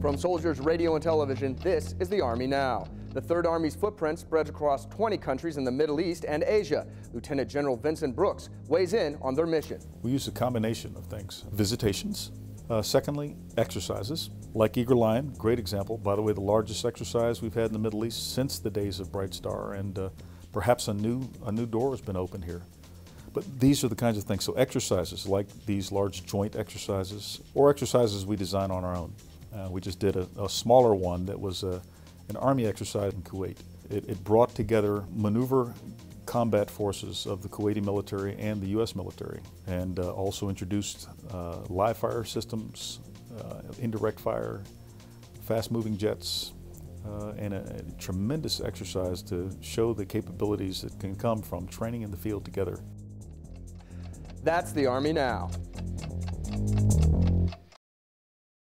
From soldiers, radio, and television, this is the Army Now. The Third Army's footprint spreads across 20 countries in the Middle East and Asia. Lieutenant General Vincent Brooks weighs in on their mission. We use a combination of things. Visitations, uh, secondly, exercises, like Eager Lion, great example. By the way, the largest exercise we've had in the Middle East since the days of Bright Star, and uh, perhaps a new, a new door has been opened here. But these are the kinds of things. So exercises like these large joint exercises, or exercises we design on our own. Uh, we just did a, a, smaller one that was a, an Army exercise in Kuwait. It, it, brought together maneuver combat forces of the Kuwaiti military and the U.S. military, and uh, also introduced uh, live fire systems, uh, indirect fire, fast-moving jets, uh, and a, a tremendous exercise to show the capabilities that can come from training in the field together. That's the Army Now.